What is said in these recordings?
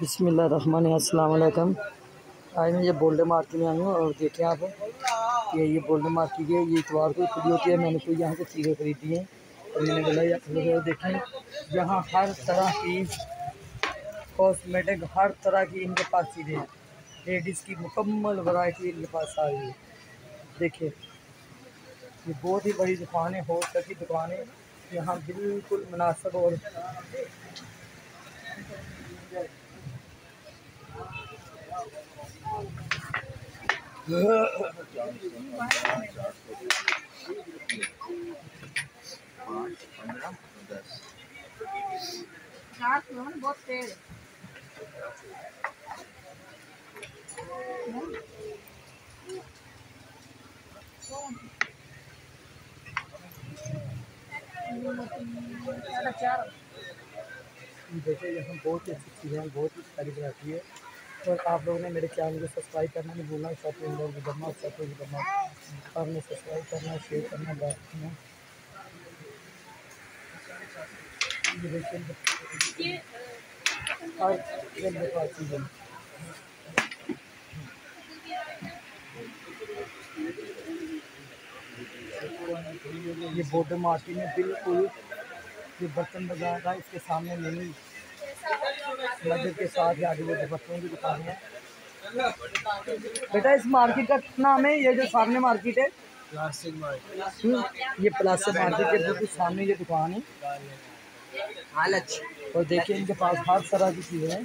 बिसमीम अल्लाम आज मैं ये बोल्डर मार्केट में आई हूँ और देखें आप। कि ये बोल्डर मार्केट के ये इतवार को खुली होती है। मैंने कोई यहाँ से चीज़ें खरीदी हैं और मैंने बोला, या देखें, यहाँ हर तरह की कॉस्मेटिक हर तरह की इनके पास चीज़ें हैं। लेडीज़ की मुकम्मल वैरायटी इनके पास आ रही है। देखिए, ये बहुत ही बड़ी दुकान है दुकानें हो। सकी दुकानें यहाँ बिल्कुल मुनासब और बहुत तेज देखिए यहाँ बहुत ही अच्छी चीज़ें बहुत ही सारी बनाती है। और आप लोगों ने मेरे चैनल को सब्सक्राइब करना नहीं भूलना शॉपिंग लोग करना शॉपिंग करना आपने सब्सक्राइब करना शेयर करना बात करना। ये देखिए हर चीज़ें ये बॉर्डर मार्केट में बिल्कुल ये बर्तन बाज़ार था इसके सामने नहीं। मस्जिद के साथ आगे वो बर्तनों की दुकान है। बेटा इस मार्केट का नाम है ये जो सामने मार्केट है? Plastic market. हम्म, ये प्लास्टिक मार्केट के बिल्कुल सामने ये दुकान है। हालत। और देखिए इनके पास हर तरह की चीज़ें हैं।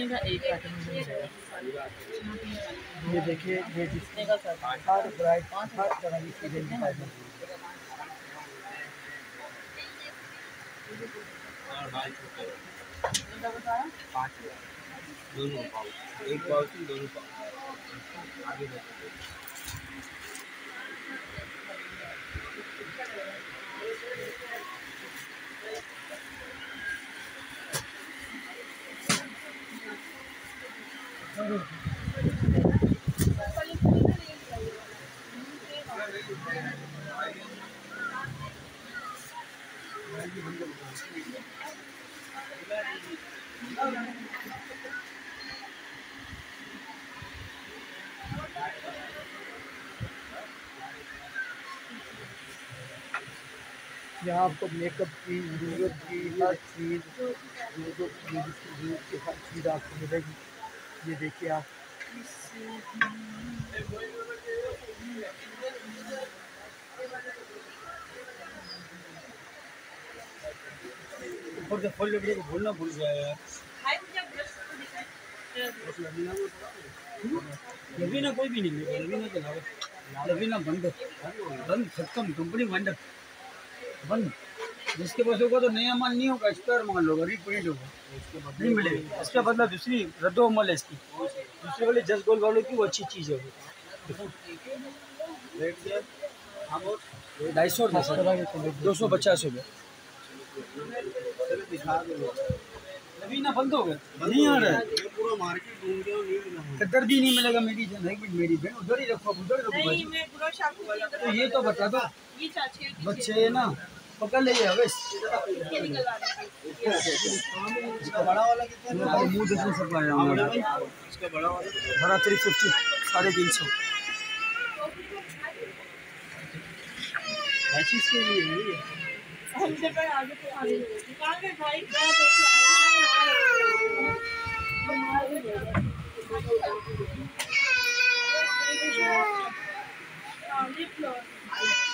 ये का एक ये देखिए ये कितने का सर। हर ब्राइट हर तरह की चीज़ें दोनों पाउच एक पाउच दोनों पाउच आगे यहाँ आपको मेकअप की ज़रूरत की हर चीज़ ज़रूरत की हर चीज़ आपको मिलेगी ये देखिए आप। ऊपर से फल लकड़ी को भूलना भूल गया यार। लवीना कोई भी नहीं लवीना के अलावा लवीना बंद। बंद खत्म कंपनी बंद। बंद। जिसके पास होगा तो नया माल नहीं होगा एक्सपायर माल होगा रिप्रिंट होगा। नहीं मिलेगा। इसका बदला दूसरी रद्दो अमल है इसकी। दूसरी वाली जस गोल वालों की वो अच्छी चीज़ है ढाई सौ दो सौ पचास रुपये अभी ना बंद हो गए नहीं आ रहा है। कदर भी नहीं मिलेगा मेरी जन। मेरी बहन उधर ही रखो उधर ही रखो। तो ये तो बता दो। बच्चे ना पकड़ लीजिए अब इसका बड़ा वाला कितना मुँह देखने सब आया इसका बड़ा वाला बड़ा थ्री फिफ्टी साढ़े तीन सौ। के लिए रुमाली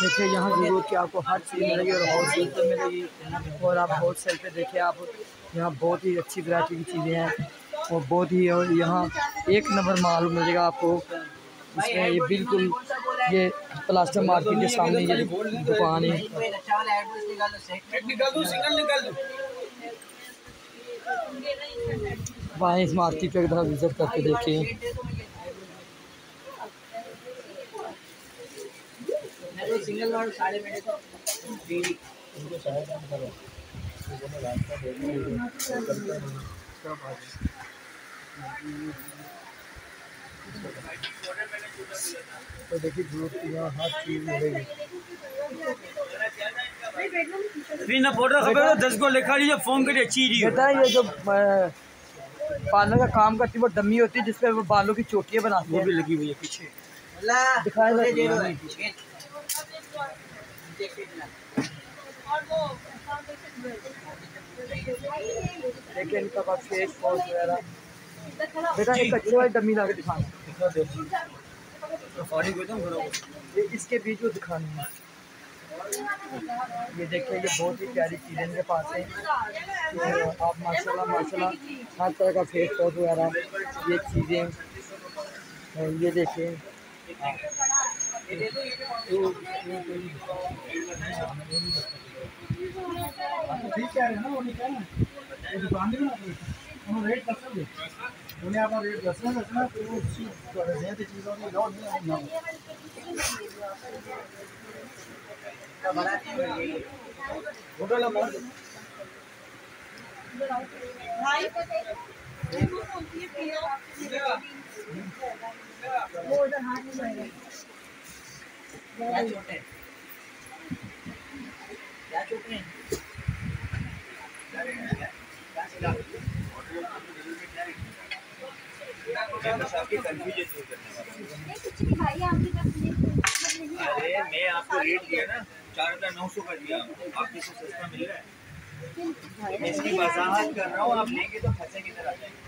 देखिए, यहाँ ज़रूरत की आपको हर चीज़ मिलेगी और होल सेल पर मिलेगी। और आप होल सेल पर देखिए, आप यहाँ बहुत ही अच्छी वैरायटी की चीज़ें हैं। और बहुत ही, और यहाँ एक नंबर माल मिलेगा आपको। इसमें ये बिल्कुल ये प्लास्टर मार्केट के सामने ये दुकान है। वहाँ इस मार्केट पर एक दफ़ा विज़िट करके देखिए। सिंगल साढ़े मेरे तो तो देखिए की यहाँ हर चीज़ मिलेगी बिना फ़ोटो खबर दस को लिखा लीजिए फ़ोन करिए चीरी बेटा ये जो पार्लर का काम करती है वो डमी होती है जिसपे वो बालों की चोटियाँ बनाती है वो है। भी लगी हुई है पीछे। दिखाया जाता है। देखिए इनका पास फेस वॉश वगैरह। बेटा एक अच्छे वाली डमी ला के दिखाना बराबर ये इसके बीच में दिखानी है। ये देखिए ये बहुत ही प्यारी चीज़ है इनके पास है। तो आप माशाल्लाह माशाल्लाह हर तरह का फेस वॉश वगैरह ये चीज़ें और ये देखिए। ठीक है ना वो निकाल ना दुकान भी ना उन्होंने रेट दस दे उन्हें आप रेट दस ना दसना तो वो थोड़े से चीज़ों की लोड नहीं ना होटल मार अरे, मैं आपको रेट दिया ना, चार हज़ार नौ सौ का दिया। आपको इससे सस्ता मिल रहा है? इसकी वजाहत कर रहा हूँ, आप लेंगे तो फंसे की तरह जाएँगे?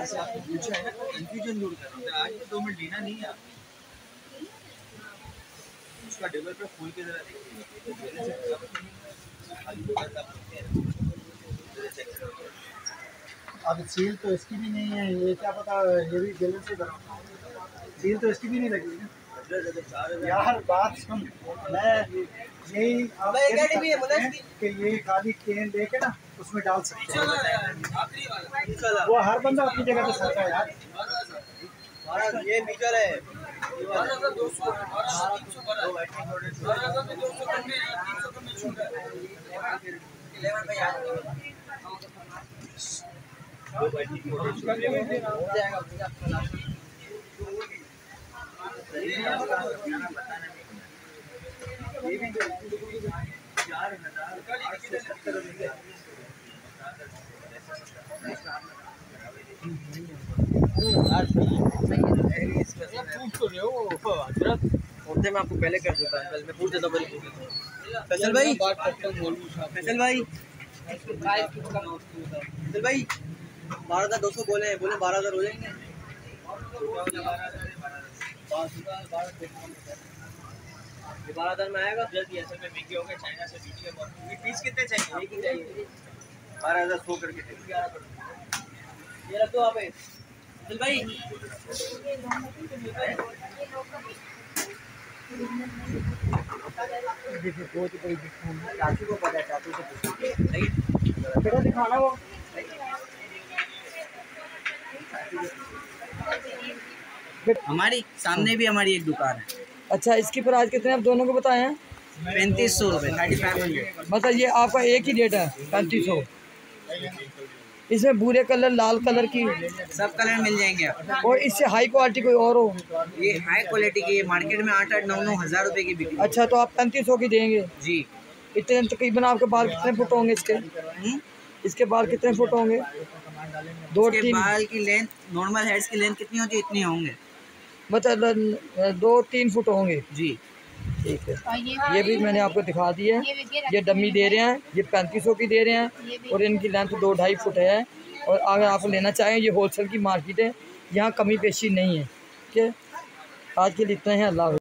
कंफ्यूजन दूर कर रहा हूँ आज लेना नहीं है उसका डेवलपर खोल के जरा। अब सील तो इसकी भी नहीं है, ये क्या पता, ये भी गलत से बना सील तो इसकी भी नहीं लगी यार बात सुन। मैं यही आप कह सकते हैं कि। ये खाली केन लेके ना उसमें डाल सकते हैं। वो हर बंदा अपनी जगह पे सकता है यार। ये मीटर है। मैं आपको पहले कर देता अंकल मैं पूछ देता देता फैसल भाई? फैसल भाई? फैसल भाई, बारह हज़ार दो सौ बोले हैं, बोले बारह हज़ार हो जाएँगे। बारह हज़ार में आएगा? जल्दी असल में महँगे हो गए चाइना से पीछे बहुत पीस कितने चाहिए? बारह हज़ार सौ करके दे ये रख दो आप भाई देखिए बहुत बड़ी दुकान चाचू को पता है चाचू से बेटा दिखाना वो। हमारी सामने भी हमारी एक दुकान है। अच्छा इसकी प्राइस कितने आप दोनों को बताए। हैं पैंतीस सौ रुपये थर्टी फाइव हंड्रेड मतलब ये आपका एक ही रेट है पैंतीस सौ। इसमें भूरे कलर लाल कलर की? सब कलर मिल जाएँगे और इससे हाई क्वालिटी कोई और हो? ये हाई क्वालिटी की मार्केट में आठ आठ नौ नौ हज़ार रुपये की बिक्री। अच्छा तो आप पैंतीस सौ की देंगे? जी। इतने तकरीबन आपके बाल कितने फुट होंगे इसके? हम्म? इसके बाल कितने फुट होंगे? दो बाल की लेंथ नॉर्मल हेड्स की लेंथ कितनी होती है इतनी होंगे। मतलब दो तीन फुट होंगे। जी। ठीक है। ये ये भी मैंने आपको दिखा दी है। ये डमी दे रहे हैं ये पैंतीस सौ की दे रहे हैं और इनकी लेंथ दो ढाई फुट है। और अगर आप लेना चाहें ये होलसेल की मार्केट है। यहाँ कमी पेशी नहीं है। ठीक है? आज के लिए इतना है अल्लाह हाफ़िज़।